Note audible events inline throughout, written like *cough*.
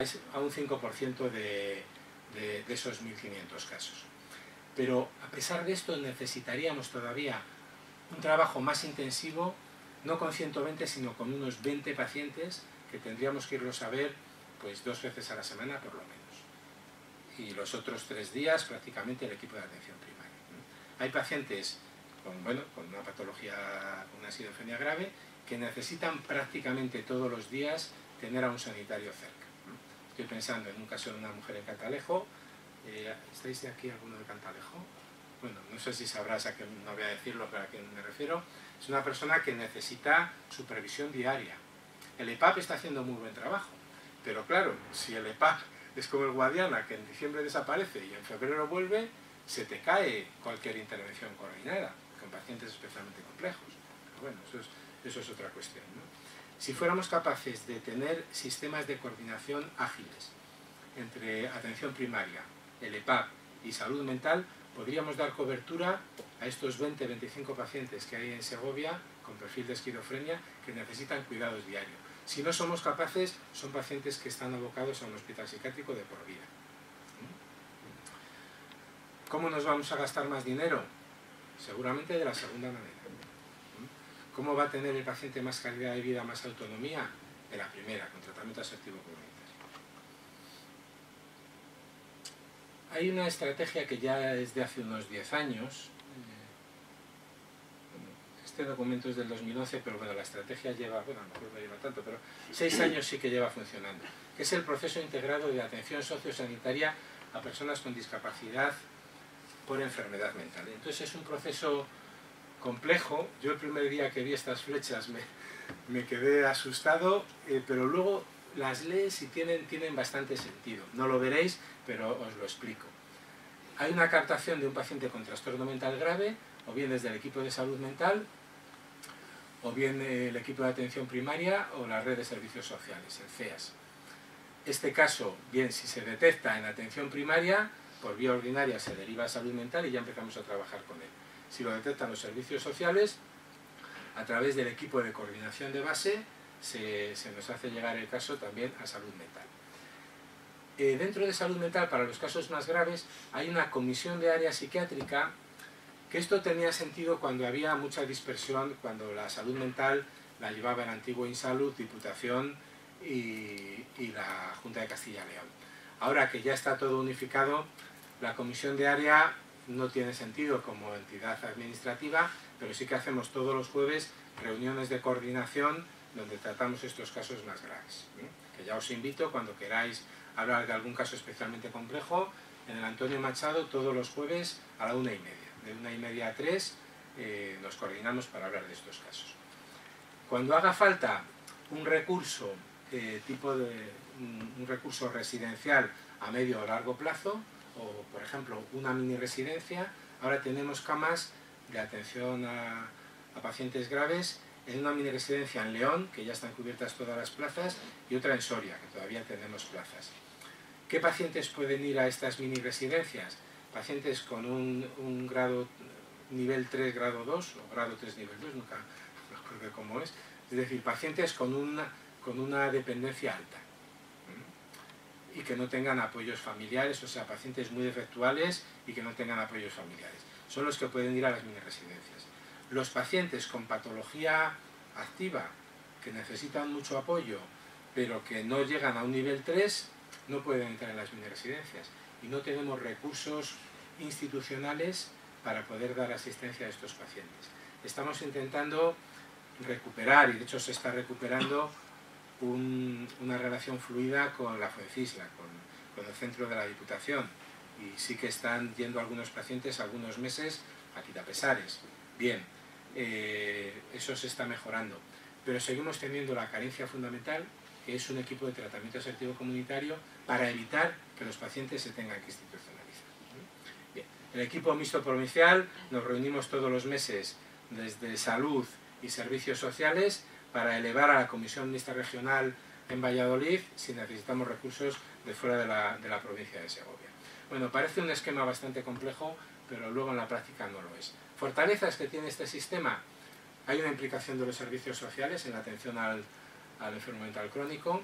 es a un 5% de, de, esos 1.500 casos. Pero a pesar de esto necesitaríamos todavía un trabajo más intensivo, no con 120, sino con unos 20 pacientes que tendríamos que irlos a ver pues, dos veces a la semana por lo menos. Y los otros tres días prácticamente el equipo de atención primaria. Hay pacientes con, bueno, con una patología, con una sidofrenia grave, que necesitan prácticamente todos los días tener a un sanitario cerca. Estoy pensando en un caso de una mujer en Cantalejo, eh, ¿estáis de aquí alguno de Cantalejo? Bueno, no sé si sabrás a qué, no voy a decirlo, pero a qué me refiero. Es una persona que necesita supervisión diaria. El EPAP está haciendo muy buen trabajo, pero claro, si el EPAP es como el Guadiana, que en diciembre desaparece y en febrero vuelve, se te cae cualquier intervención coordinada, con pacientes especialmente complejos. Pero bueno, eso es, otra cuestión. Si fuéramos capaces de tener sistemas de coordinación ágiles entre atención primaria, el EPAP y salud mental, podríamos dar cobertura a estos 20-25 pacientes que hay en Segovia con perfil de esquizofrenia que necesitan cuidados diarios. Si no somos capaces, son pacientes que están abocados a un hospital psiquiátrico de por vida. ¿Cómo nos vamos a gastar más dinero? Seguramente de la segunda manera. ¿Cómo va a tener el paciente más calidad de vida, más autonomía? De la primera, con tratamiento asertivo comunitario. Hay una estrategia que ya es de hace unos 10 años. Este documento es del 2011, pero bueno, la estrategia lleva, bueno, mejor no lleva tanto, pero 6 años sí que lleva funcionando. Que es el proceso integrado de atención sociosanitaria a personas con discapacidad por enfermedad mental. Entonces es un proceso complejo. Yo el primer día que vi estas flechas me, me quedé asustado, eh, pero luego las lees y tienen, tienen bastante sentido. No lo veréis, pero os lo explico. Hay una captación de un paciente con trastorno mental grave, o bien desde el equipo de salud mental, o bien el equipo de atención primaria o la red de servicios sociales, el CEAS. Este caso, bien si se detecta en atención primaria, por vía ordinaria se deriva a salud mental y ya empezamos a trabajar con él. Si lo detectan los servicios sociales, a través del equipo de coordinación de base, se, nos hace llegar el caso también a salud mental. Eh, dentro de salud mental, para los casos más graves, hay una comisión de área psiquiátrica, que esto tenía sentido cuando había mucha dispersión, cuando la salud mental la llevaba el antiguo Insalud, Diputación y, y la Junta de Castilla y León. Ahora que ya está todo unificado, la comisión de área no tiene sentido como entidad administrativa, pero sí que hacemos todos los jueves reuniones de coordinación donde tratamos estos casos más graves. Que ya os invito cuando queráis hablar de algún caso especialmente complejo, en el Antonio Machado todos los jueves a la una y media. De una y media a tres eh, nos coordinamos para hablar de estos casos. Cuando haga falta un recurso eh, tipo de un recurso residencial a medio o largo plazo, o por ejemplo una mini residencia, ahora tenemos camas de atención a, pacientes graves en una mini residencia en León, que ya están cubiertas todas las plazas, y otra en Soria, que todavía tenemos plazas. ¿Qué pacientes pueden ir a estas mini residencias? Pacientes con un, un grado nivel 3, grado 2, o grado 3, nivel 2, nunca *laughs* me acuerdo cómo es. Es decir, pacientes con una, con una dependencia alta y que no tengan apoyos familiares, o sea, pacientes muy defectuales y que no tengan apoyos familiares. Son los que pueden ir a las mini residencias. Los pacientes con patología activa, que necesitan mucho apoyo, pero que no llegan a un nivel 3, no pueden entrar en las mini residencias. Y no tenemos recursos institucionales para poder dar asistencia a estos pacientes. Estamos intentando recuperar, y de hecho se está recuperando, un, una relación fluida con la FUECISLA, con, con el centro de la Diputación. Y sí que están yendo algunos pacientes algunos meses a quitapesares. Bien, eh, eso se está mejorando. Pero seguimos teniendo la carencia fundamental, que es un equipo de tratamiento asertivo comunitario para evitar que los pacientes se tengan que institucionalizar. Bien. El equipo mixto provincial nos reunimos todos los meses desde salud y servicios sociales para elevar a la Comisión Mixta Regional en Valladolid si necesitamos recursos de fuera de la, de la provincia de Segovia. Bueno, parece un esquema bastante complejo, pero luego en la práctica no lo es. Fortalezas que tiene este sistema. Hay una implicación de los servicios sociales en la atención al, al enfermo mental crónico.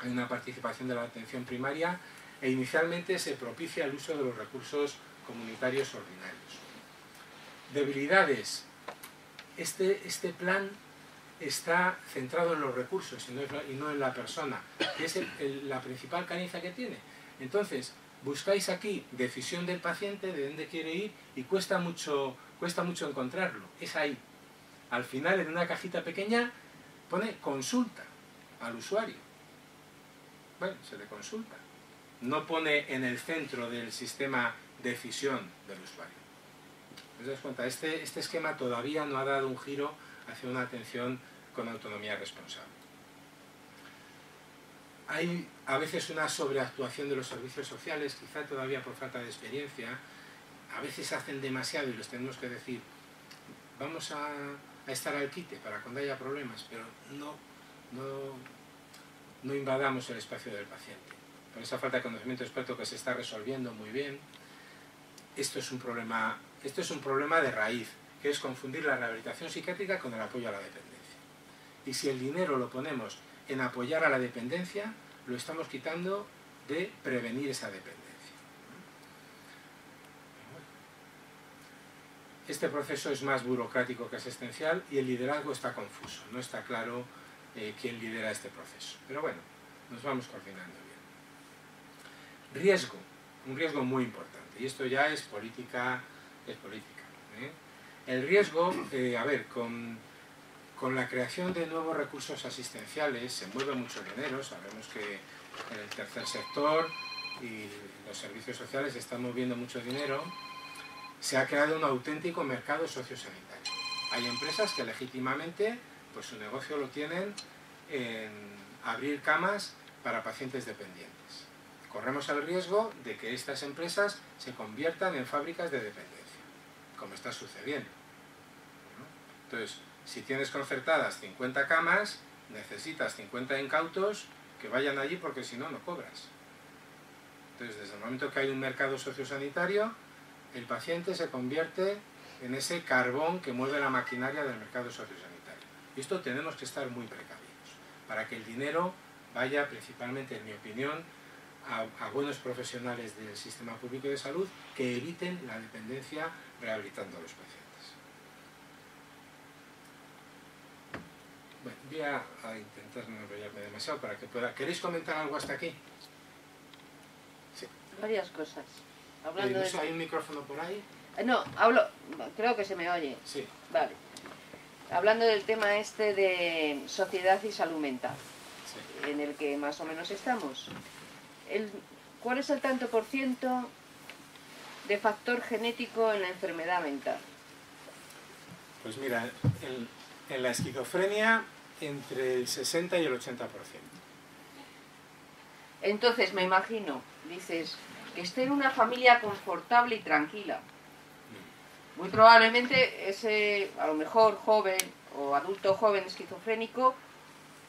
hay una participación de la atención primaria e inicialmente se propicia el uso de los recursos comunitarios ordinarios. Debilidades. Este, este plan está centrado en los recursos y no, en la persona, que es la principal carencia que tiene. Entonces, buscáis aquí decisión del paciente, de dónde quiere ir, y cuesta mucho, cuesta mucho encontrarlo. Es ahí. Al final, en una cajita pequeña, pone consulta al usuario. Bueno, se le consulta. No pone en el centro del sistema decisión del usuario. ¿Os das cuenta? Este, este esquema todavía no ha dado un giro hacia una atención con autonomía responsable. Hay a veces una sobreactuación de los servicios sociales, quizá todavía por falta de experiencia, a veces hacen demasiado y les tenemos que decir, vamos a, estar al quite para cuando haya problemas, pero no, no, no invadamos el espacio del paciente. Por esa falta de conocimiento experto que se está resolviendo muy bien, esto es un problema, esto es un problema de raíz, que es confundir la rehabilitación psiquiátrica con el apoyo a la dependencia. Y si el dinero lo ponemos en apoyar a la dependencia, lo estamos quitando de prevenir esa dependencia. Este proceso es más burocrático que asistencial y el liderazgo está confuso, no está claro eh, quién lidera este proceso. Pero bueno, nos vamos coordinando bien. Riesgo, un riesgo muy importante, y esto ya es política, es política. ¿eh? El riesgo, eh, a ver, con con la creación de nuevos recursos asistenciales se mueve mucho dinero, sabemos que en el tercer sector y los servicios sociales están moviendo mucho dinero, se ha creado un auténtico mercado sociosanitario. Hay empresas que legítimamente pues su negocio lo tienen en abrir camas para pacientes dependientes. Corremos el riesgo de que estas empresas se conviertan en fábricas de dependencia, como está sucediendo. Entonces, si tienes concertadas 50 camas, necesitas 50 incautos que vayan allí porque si no, no cobras. Entonces, desde el momento que hay un mercado sociosanitario, el paciente se convierte en ese carbón que mueve la maquinaria del mercado sociosanitario. Y esto tenemos que estar muy precavidos, para que el dinero vaya principalmente, en mi opinión, a, a, buenos profesionales del sistema público de salud que eviten la dependencia rehabilitando a los pacientes. Bueno, voy a, intentar no enrollarme demasiado para que pueda... ¿Queréis comentar algo hasta aquí? Sí. Varias cosas. Hablando de... ¿Hay un micrófono por ahí? Eh, no, hablo... Creo que se me oye. Sí. Vale. Hablando del tema este de sociedad y salud mental, sí. en el que más o menos estamos. El, ¿Cuál es el tanto por ciento de factor genético en la enfermedad mental? Pues mira, en la esquizofrenia entre el 60 y el 80%. Entonces me imagino, dices, que esté en una familia confortable y tranquila. Muy probablemente ese, a lo mejor joven o adulto joven esquizofrénico,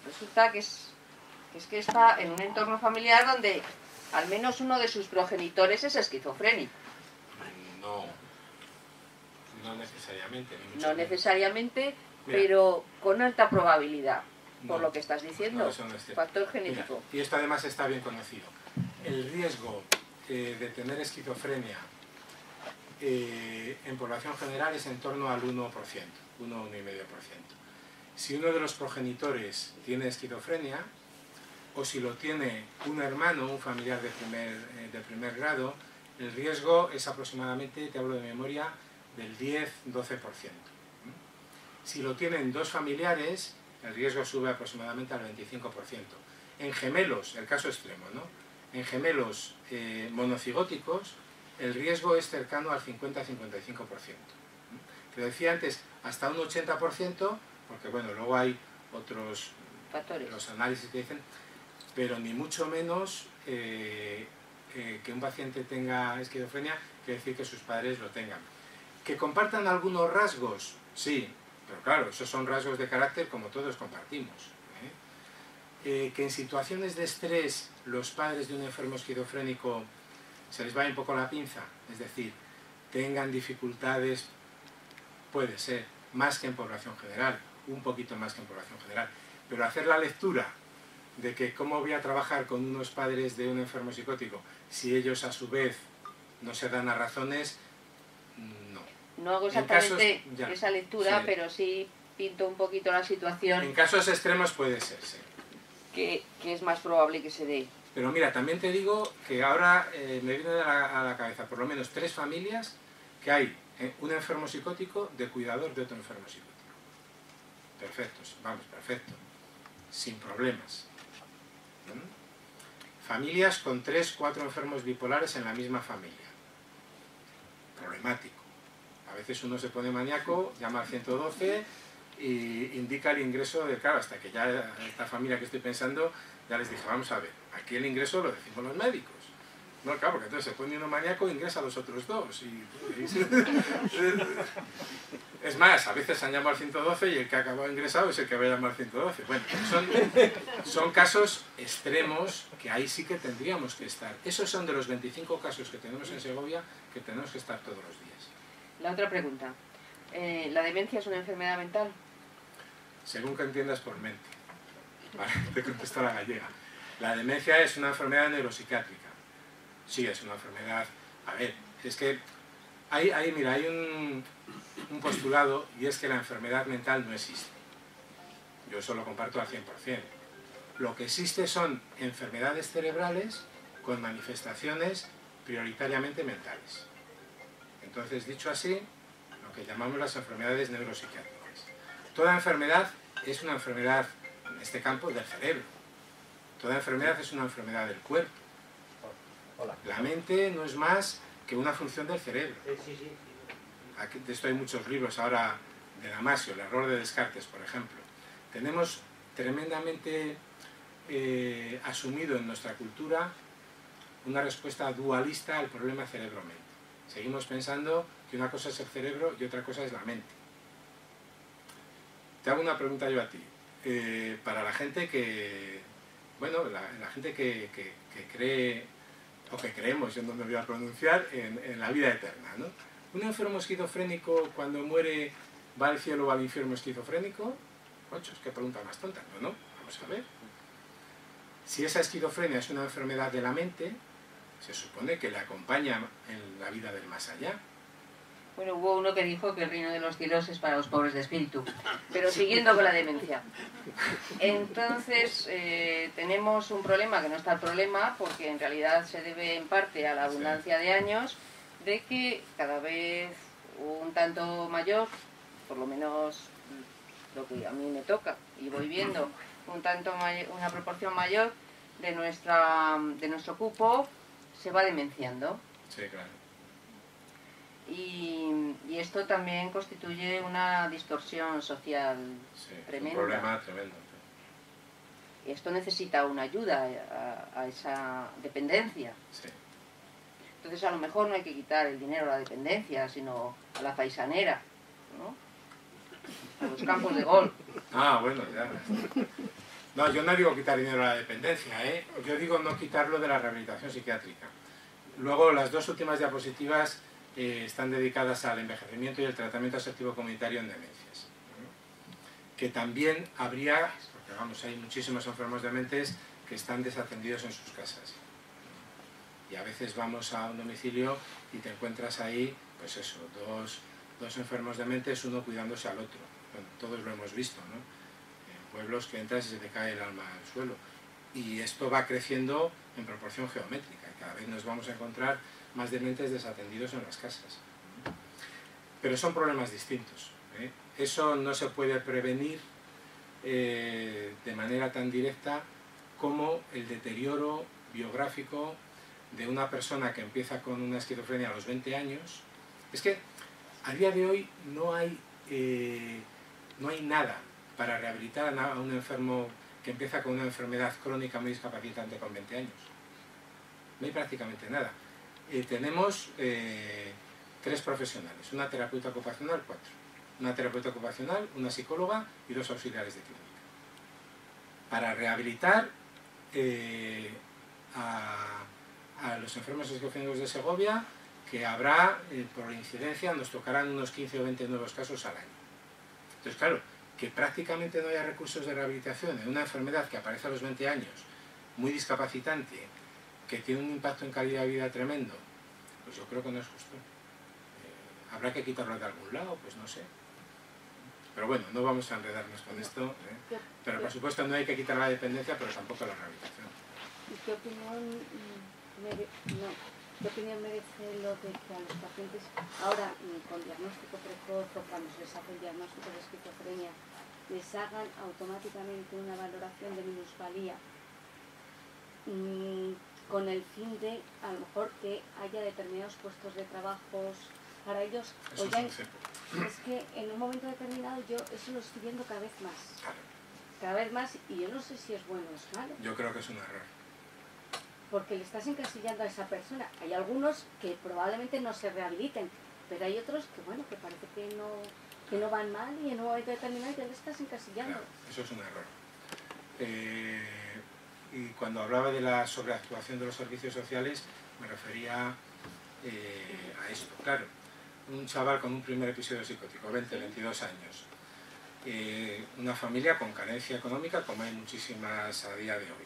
resulta que es, que es que está en un entorno familiar donde al menos uno de sus progenitores es esquizofrénico. No, no necesariamente. No necesariamente, pero con alta probabilidad, por lo que estás diciendo, factor genético. y esto además está bien conocido. El riesgo eh, de tener esquizofrenia eh, en población general es en torno al 1%, 1-1,5%. Si uno de los progenitores tiene esquizofrenia, o si lo tiene un hermano, un familiar de primer, eh, de primer grado, el riesgo es aproximadamente, te hablo de memoria, del 10-12%. Si lo tienen dos familiares, el riesgo sube aproximadamente al 25%. En gemelos, el caso extremo, ¿no? En gemelos eh, monocigóticos, el riesgo es cercano al 50-55%. Te decía antes, hasta un 80%, porque bueno, luego hay otros Factores. los análisis que dicen, pero ni mucho menos eh, que un paciente tenga esquizofrenia quiere decir que sus padres lo tengan. Que compartan algunos rasgos, sí, pero claro, esos son rasgos de carácter como todos compartimos. ¿eh? Eh, que en situaciones de estrés los padres de un enfermo esquizofrénico se les vaya un poco la pinza, es decir, tengan dificultades, puede ser, más que en población general, un poquito más que en población general, pero hacer la lectura de que cómo voy a trabajar con unos padres de un enfermo psicótico si ellos a su vez no se dan a razones, no. No hago exactamente esa lectura, pero sí pinto un poquito la situación. En casos extremos puede ser, sí. Que, es más probable que se dé. Pero mira, también te digo que ahora eh, me viene a la, cabeza por lo menos tres familias que hay eh, un enfermo psicótico de cuidador de otro enfermo psicótico. Perfecto, vamos, perfecto. Sin problemas. ¿Mm? Familias con tres, cuatro enfermos bipolares en la misma familia. Problemático. A veces uno se pone maníaco, llama al 112 y indica el ingreso de, claro, hasta que ya esta familia que estoy pensando, ya les dije, vamos a ver, aquí el ingreso lo decimos los médicos. No, claro, porque entonces se pone uno maníaco e ingresa a los otros dos. *laughs* es más, a veces han llamado al 112 y el que ha acabado ingresado es el que va a llamar al 112. Bueno, son, son casos extremos que ahí sí que tendríamos que estar. Esos son de los 25 casos que tenemos en Segovia que tenemos que estar todos los días. La otra pregunta. Eh, ¿La demencia es una enfermedad mental? según que entiendas por mente. Vale, *laughs* te contesto la gallega. La demencia es una enfermedad neuropsiquiátrica. Sí, es una enfermedad... A ver, es que hay, mira, hay un, un postulado y es que la enfermedad mental no existe. Yo eso lo comparto al 100%. Lo que existe son enfermedades cerebrales con manifestaciones prioritariamente mentales. Entonces, dicho así, lo que llamamos las enfermedades neuropsiquiátricas. Toda enfermedad es una enfermedad, en este campo, del cerebro. Toda enfermedad es una enfermedad del cuerpo. La mente no es más que una función del cerebro. Aquí esto hay muchos libros ahora de Damasio, el error de Descartes, por ejemplo. Tenemos tremendamente eh, asumido en nuestra cultura una respuesta dualista al problema cerebro-mente. Seguimos pensando que una cosa es el cerebro y otra cosa es la mente. Te hago una pregunta yo a ti. Eh, para la gente que, bueno, la, gente que, cree, o que creemos, yo no me voy a pronunciar, en, la vida eterna, ¿no? ¿Un enfermo esquizofrénico cuando muere va al cielo o al infierno esquizofrénico? Ocho, es que pregunta más tonta, ¿no? ¿no? Vamos a ver. Si esa esquizofrenia es una enfermedad de la mente, se supone que le acompaña en la vida del más allá. Bueno, hubo uno que dijo que el reino de los cielos es para los pobres de espíritu, pero siguiendo con la demencia. Entonces, eh, tenemos un problema que no está el problema, porque en realidad se debe en parte a la abundancia de años, de que cada vez un tanto mayor, por lo menos lo que a mí me toca, y voy viendo un tanto una proporción mayor de, nuestra, de nuestro cupo, se va demenciando. Sí, claro. Y, esto también constituye una distorsión social tremenda. Un problema tremendo. Esto necesita una ayuda a, esa dependencia. Entonces a lo mejor no hay que quitar el dinero a la dependencia, sino a la paisanera, ¿no? a los campos de golf. Ah, bueno, ya. No, yo no digo quitar dinero a la dependencia, ¿eh? yo digo no quitarlo de la rehabilitación psiquiátrica. Luego las dos últimas diapositivas están dedicadas al envejecimiento y el tratamiento asertivo comunitario en demencias. Que también habría, porque vamos, hay muchísimos enfermos de mentes que están desatendidos en sus casas. Y a veces vamos a un domicilio y te encuentras ahí, pues eso, dos, dos enfermos de mentes, uno cuidándose al otro. Bueno, todos lo hemos visto, ¿no? En pueblos que entras y se te cae el alma al suelo. Y esto va creciendo en proporción geométrica. Cada vez nos vamos a encontrar más dementes desatendidos en las casas. Pero son problemas distintos. ¿eh? Eso no se puede prevenir eh, de manera tan directa como el deterioro biográfico de una persona que empieza con una esquizofrenia a los 20 años. Es que a día de hoy no hay, eh, no hay nada para rehabilitar a un enfermo que empieza con una enfermedad crónica muy discapacitante con 20 años. No hay prácticamente nada. Eh, tenemos eh, tres profesionales, una terapeuta ocupacional, cuatro. Una terapeuta ocupacional, una psicóloga y dos auxiliares de clínica. Para rehabilitar eh, a, los enfermos esquizofrénicos de Segovia, que habrá, por incidencia, nos tocarán unos 15 o 20 nuevos casos al año. Entonces, claro, que prácticamente no haya recursos de rehabilitación en una enfermedad que aparece a los 20 años, muy discapacitante, que tiene un impacto en calidad de vida tremendo, pues yo creo que no es justo. Eh, ¿Habrá que quitarlo de algún lado? Pues no sé. Pero bueno, no vamos a enredarnos con esto. ¿eh? Pero por supuesto no hay que quitar la dependencia, pero tampoco la rehabilitación. ¿Y qué opinión, no, ¿qué opinión merece lo de que a los pacientes ahora con diagnóstico precoz o cuando se les hace el diagnóstico de esquizofrenia les hagan automáticamente una valoración de minusvalía mm, con el fin de a lo mejor que haya determinados puestos de trabajos para ellos Eso ya es que en un momento determinado yo eso lo estoy viendo cada vez más. Cada vez más y yo no sé si es bueno o es malo. Yo creo que es un error. porque le estás encasillando a esa persona. Hay algunos que probablemente no se rehabiliten pero hay otros que bueno que parece que no que no van mal y en un momento determinado ya le estás encasillando. Claro, eso es un error. Eh, y cuando hablaba de la sobreactuación de los servicios sociales, me refería eh, a esto. Claro, un chaval con un primer episodio psicótico, 20, 22 años, eh, una familia con carencia económica, como hay muchísimas a día de hoy,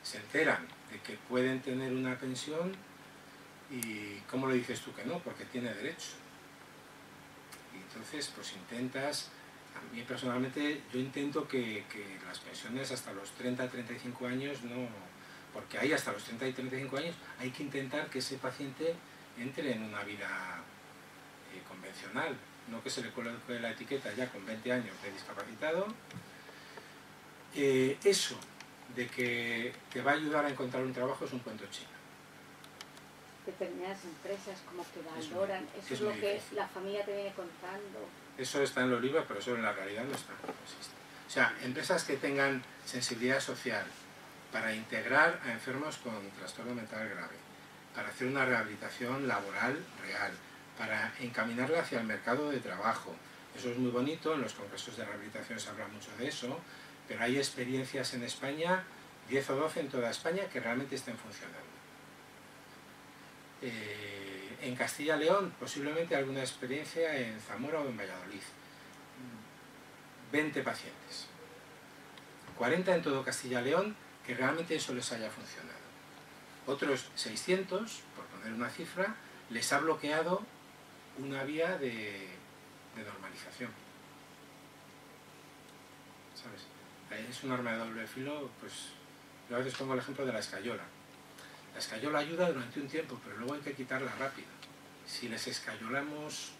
se enteran de que pueden tener una pensión y ¿cómo le dices tú que no? Porque tiene derecho. Y entonces, pues intentas, a mí personalmente, yo intento que, que las pensiones hasta los 30, 35 años no, porque ahí hasta los 30 y 35 años hay que intentar que ese paciente entre en una vida eh, convencional, no que se le coloque la etiqueta ya con 20 años de discapacitado. Eh, eso de que te va a ayudar a encontrar un trabajo es un cuento chino. determinadas empresas como que Es valoran muy- eso es es lo muy que difícil. la familia te viene contando Eso está en los libros, pero eso en la realidad no está. O sea, empresas que tengan sensibilidad social para integrar a enfermos con trastorno mental grave, para hacer una rehabilitación laboral real, para encaminarla hacia el mercado de trabajo. Eso es muy bonito, en los congresos de rehabilitación se habla mucho de eso, pero hay experiencias en España, 10 o 12 en toda España, que realmente estén funcionando. Eh, en Castilla y León, posiblemente alguna experiencia en Zamora o en Valladolid. 20 pacientes. 40 en todo Castilla y León que realmente eso les haya funcionado. Otros 600, por poner una cifra, les ha bloqueado una vía de, de normalización. ¿Sabes? Es un arma de doble filo, pues yo a veces pongo el ejemplo de la escayola. La escayola ayuda durante un tiempo, pero luego hay que quitarla rápido. Si les escayolamos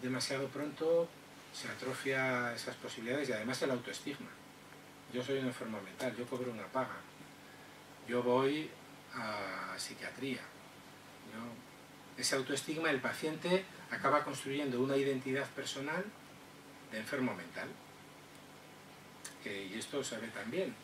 demasiado pronto, se atrofia esas posibilidades y además el autoestigma. Yo soy un enfermo mental, yo cobro una paga. Yo voy a psiquiatría. Ese autoestigma, el paciente acaba construyendo una identidad personal de enfermo mental. Eh, y esto se ve también.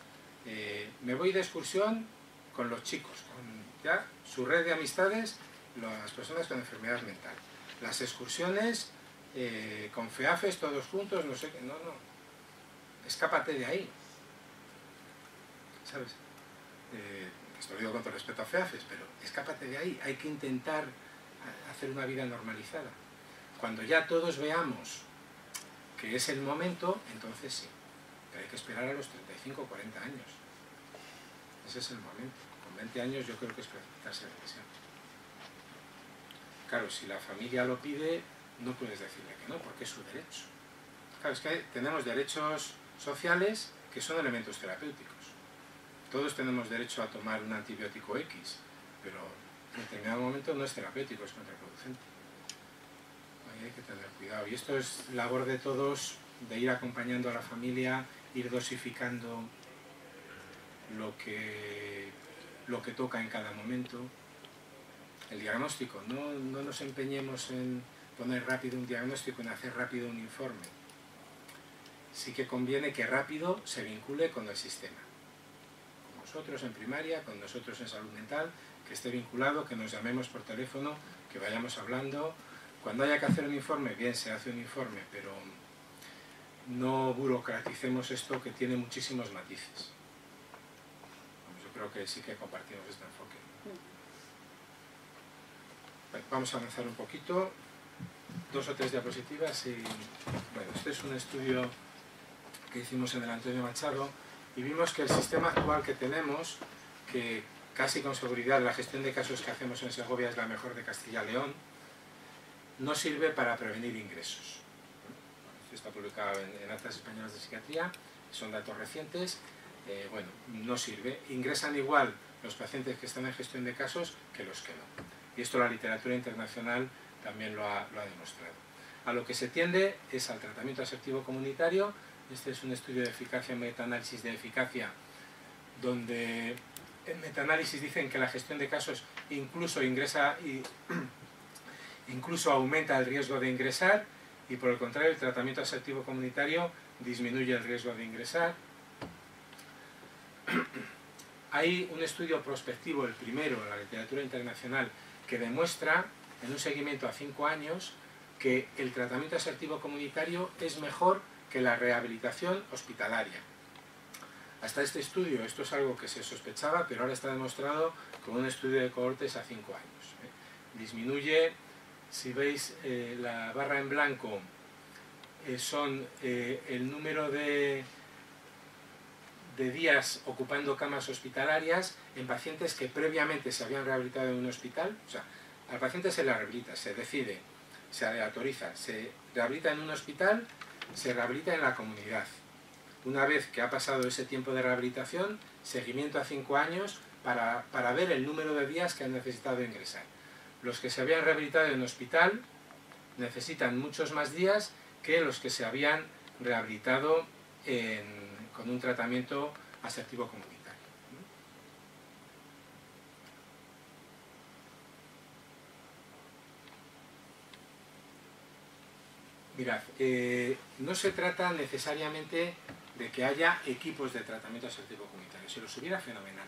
Eh, me voy de excursión con los chicos, con ya su red de amistades, las personas con enfermedad mental. Las excursiones eh, con FEAFES todos juntos, no sé qué, no, no. Escápate de ahí. ¿Sabes? Eh, esto lo digo con todo respeto a FEAFES, pero escápate de ahí. Hay que intentar hacer una vida normalizada. Cuando ya todos veamos que es el momento, entonces sí. Pero hay que esperar a los 35 o 40 años. Ese es el momento. Con 20 años yo creo que es precipitarse demasiado. Claro, si la familia lo pide, no puedes decirle que no, porque es su derecho. Claro, es que tenemos derechos sociales que son elementos terapéuticos. Todos tenemos derecho a tomar un antibiótico X, pero en determinado momento no es terapéutico, es contraproducente. Ahí hay que tener cuidado. Y esto es labor de todos, de ir acompañando a la familia, ir dosificando lo que, lo que toca en cada momento. El diagnóstico, no, no nos empeñemos en poner rápido un diagnóstico, en hacer rápido un informe. Sí que conviene que rápido se vincule con el sistema. Con nosotros en primaria, con nosotros en salud mental, que esté vinculado, que nos llamemos por teléfono, que vayamos hablando. Cuando haya que hacer un informe, bien, se hace un informe, pero no burocraticemos esto que tiene muchísimos matices. Creo que sí que compartimos este enfoque. Bueno, Vamos a avanzar un poquito, dos o tres diapositivas y bueno, este es un estudio que hicimos en el Antonio Machado y vimos que el sistema actual que tenemos, que casi con seguridad la gestión de casos que hacemos en Segovia es la mejor de Castilla-León, no sirve para prevenir ingresos. Esto está publicado en, Actas Españolas de Psiquiatría, son datos recientes, eh, bueno, no sirve. Ingresan igual los pacientes que están en gestión de casos que los que no. Y esto la literatura internacional también lo ha, demostrado. A lo que se tiende es al tratamiento asertivo comunitario. Este es un estudio de eficacia, metaanálisis de eficacia, donde en metaanálisis dicen que la gestión de casos incluso ingresa y *clears throat* incluso aumenta el riesgo de ingresar y por el contrario el tratamiento asertivo comunitario disminuye el riesgo de ingresar. Hay un estudio prospectivo, el primero en la literatura internacional, que demuestra en un seguimiento a cinco años que el tratamiento asertivo comunitario es mejor que la rehabilitación hospitalaria. Hasta este estudio, esto es algo que se sospechaba, pero ahora está demostrado con un estudio de cohortes a cinco años. ¿eh? Disminuye, si veis eh, la barra en blanco, eh, son el número de, de días ocupando camas hospitalarias en pacientes que previamente se habían rehabilitado en un hospital. O sea, al paciente se le rehabilita, se decide se aleatoriza, se rehabilita en un hospital, se rehabilita en la comunidad. Una vez que ha pasado ese tiempo de rehabilitación, seguimiento a cinco años para, ver el número de días que han necesitado ingresar. Los que se habían rehabilitado en hospital necesitan muchos más días que los que se habían rehabilitado con un tratamiento asertivo común. Mirad, eh, no se trata necesariamente de que haya equipos de tratamiento asertivo comunitario, si los hubiera fenomenal,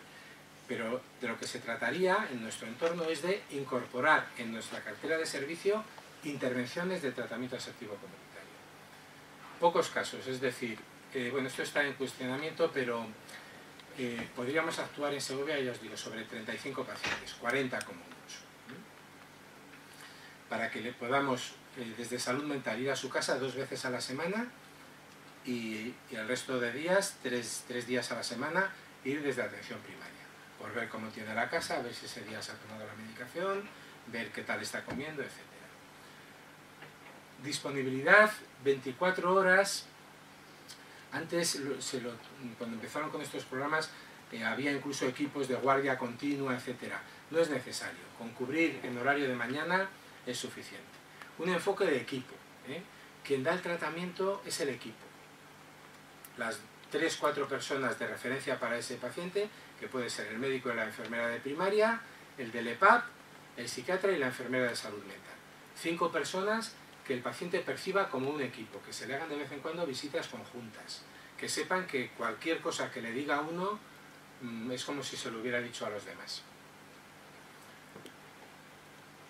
pero de lo que se trataría en nuestro entorno es de incorporar en nuestra cartera de servicio intervenciones de tratamiento asertivo comunitario. Pocos casos, es decir, bueno, esto está en cuestionamiento, pero eh, podríamos actuar en Segovia, ya os digo, sobre 35 pacientes, 40 como mucho, para que le podamos eh, desde salud mental, ir a su casa dos veces a la semana y, el resto de días, tres, días a la semana, ir desde atención primaria, por ver cómo tiene la casa, ver si ese día se ha tomado la medicación, ver qué tal está comiendo, etc. Disponibilidad, 24 horas. Antes, cuando empezaron con estos programas, eh, había incluso equipos de guardia continua, etc. No es necesario. Con cubrir en horario de mañana es suficiente un enfoque de equipo. ¿eh? Quien da el tratamiento es el equipo. Las tres, cuatro personas de referencia para ese paciente, que puede ser el médico y la enfermera de primaria, el del EPAP, el psiquiatra y la enfermera de salud mental. Cinco personas que el paciente perciba como un equipo, que se le hagan de vez en cuando visitas conjuntas, que sepan que cualquier cosa que le diga a uno mm, es como si se lo hubiera dicho a los demás.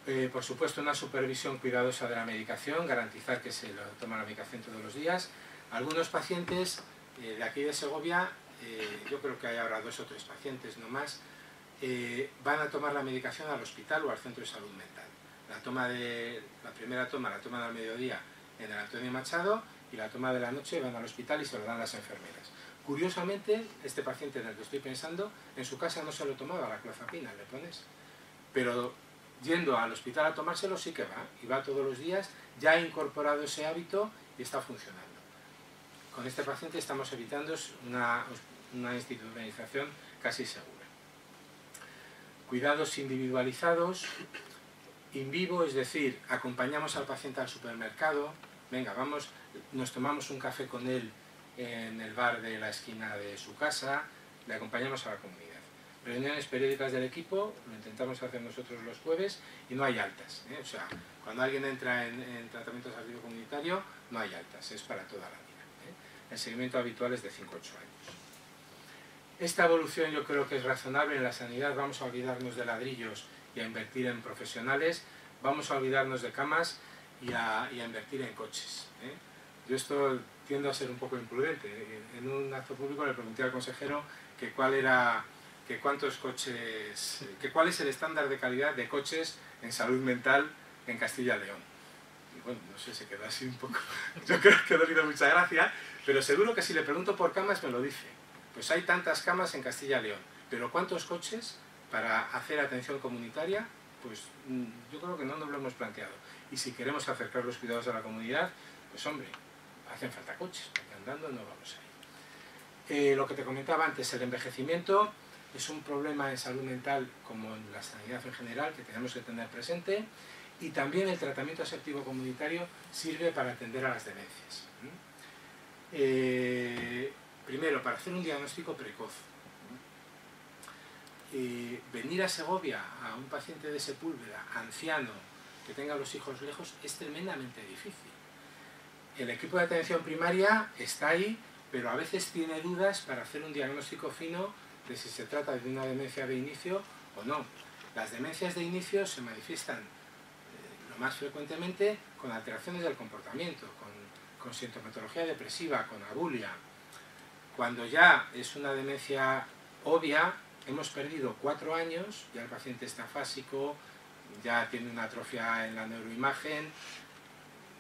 Eh, por supuesto, una supervisión cuidadosa de la medicación, garantizar que se lo toma la medicación todos los días. Algunos pacientes eh, de aquí de Segovia, eh, yo creo que hay ahora dos o tres pacientes no más, van a tomar la medicación al hospital o al centro de salud mental. La, toma de, la primera toma la toman al mediodía en el Antonio Machado y la toma de la noche van al hospital y se lo dan las enfermeras. Curiosamente, este paciente en el que estoy pensando, en su casa no se lo tomaba la clozapina, le pones. Pero yendo al hospital a tomárselo sí que va, y va todos los días, ya ha incorporado ese hábito y está funcionando. Con este paciente estamos evitando una, una institucionalización casi segura. Cuidados individualizados, in vivo, es decir, acompañamos al paciente al supermercado, venga, vamos, nos tomamos un café con él en el bar de la esquina de su casa, le acompañamos a la comunidad reuniones periódicas del equipo, lo intentamos hacer nosotros los jueves y no hay altas. ¿eh? O sea, cuando alguien entra en, tratamiento salud comunitario, no hay altas, es para toda la vida. ¿eh? El seguimiento habitual es de 5-8 años. Esta evolución yo creo que es razonable en la sanidad, vamos a olvidarnos de ladrillos y a invertir en profesionales, vamos a olvidarnos de camas y a, invertir en coches. ¿eh? Yo esto tiendo a ser un poco imprudente. En un acto público le pregunté al consejero que cuál era que cuántos coches, que cuál es el estándar de calidad de coches en salud mental en Castilla León. Y bueno, no sé, se queda así un poco... *laughs* Yo creo que no le mucha gracia, pero seguro que si le pregunto por camas me lo dice. Pues hay tantas camas en Castilla León, pero ¿cuántos coches para hacer atención comunitaria? Pues mm, yo creo que no nos lo hemos planteado. Y si queremos acercar los cuidados a la comunidad, pues hombre, hacen falta coches, porque andando no vamos a ir. Eh, lo que te comentaba antes, el envejecimiento es un problema en salud mental como en la sanidad en general que tenemos que tener presente y también el tratamiento asertivo comunitario sirve para atender a las demencias. Eh, primero, para hacer un diagnóstico precoz. Eh, venir a Segovia a un paciente de Sepúlveda, anciano, que tenga los hijos lejos, es tremendamente difícil. El equipo de atención primaria está ahí pero a veces tiene dudas para hacer un diagnóstico fino de si se trata de una demencia de inicio o no. Las demencias de inicio se manifiestan eh, lo más frecuentemente con alteraciones del comportamiento, con, con sintomatología depresiva, con abulia. Cuando ya es una demencia obvia, hemos perdido cuatro años, ya el paciente está fásico, ya tiene una atrofia en la neuroimagen,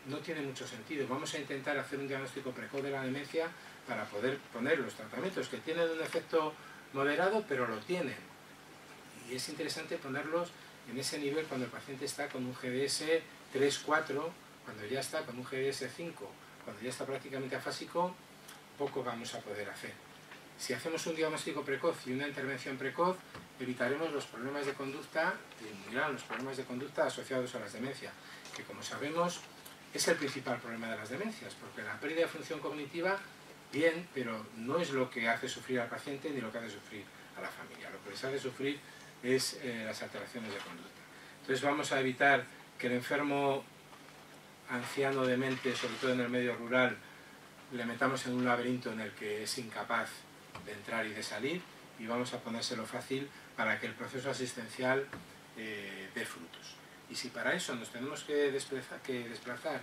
no tiene mucho sentido. Vamos a intentar hacer un diagnóstico precoz de la demencia para poder poner los tratamientos que tienen un efecto moderado, pero lo tienen. Y es interesante ponerlos en ese nivel cuando el paciente está con un GDS 3, 4, cuando ya está con un GDS 5, cuando ya está prácticamente afásico, poco vamos a poder hacer. Si hacemos un diagnóstico precoz y una intervención precoz, evitaremos los problemas de conducta, disminuirán los problemas de conducta asociados a las demencias, que como sabemos es el principal problema de las demencias, porque la pérdida de función cognitiva bien, pero no es lo que hace sufrir al paciente ni lo que hace sufrir a la familia. Lo que les hace sufrir es eh, las alteraciones de conducta. Entonces vamos a evitar que el enfermo anciano demente, sobre todo en el medio rural, le metamos en un laberinto en el que es incapaz de entrar y de salir y vamos a ponérselo fácil para que el proceso asistencial eh, dé frutos. Y si para eso nos tenemos que desplazar,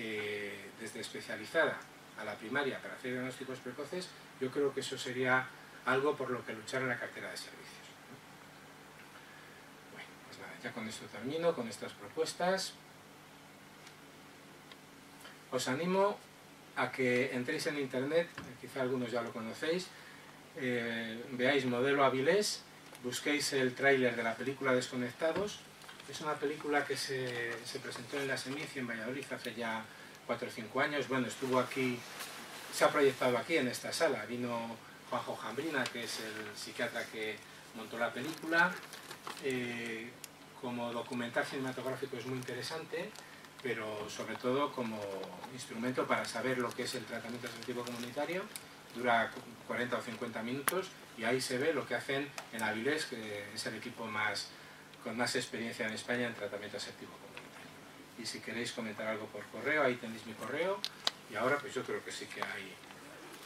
eh, desde especializada a la primaria para hacer diagnósticos precoces, yo creo que eso sería algo por lo que luchar en la cartera de servicios. Bueno, pues nada, ya con esto termino, con estas propuestas. Os animo a que entréis en internet, quizá algunos ya lo conocéis, eh, veáis Modelo Avilés, busquéis el tráiler de la película Desconectados. Es una película que se, se presentó en la Semici en Valladolid hace ya cuatro o cinco años, bueno, estuvo aquí, se ha proyectado aquí en esta sala, vino Juanjo Jambrina, que es el psiquiatra que montó la película, eh, como documental cinematográfico es muy interesante, pero sobre todo como instrumento para saber lo que es el tratamiento sensitivo comunitario, dura 40 o 50 minutos y ahí se ve lo que hacen en Avilés, que es el equipo más, con más experiencia en España en tratamiento aséptico comunitario y si queréis comentar algo por correo, ahí tenéis mi correo y ahora pues yo creo que sí que hay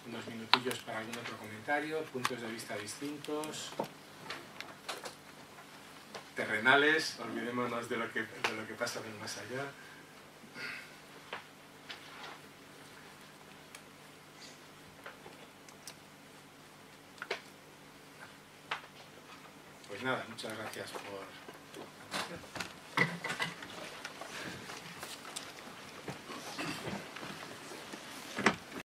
unos minutillos para algún otro comentario, puntos de vista distintos, terrenales, olvidémonos de lo que, de lo que pasa más allá. Nada, muchas gracias por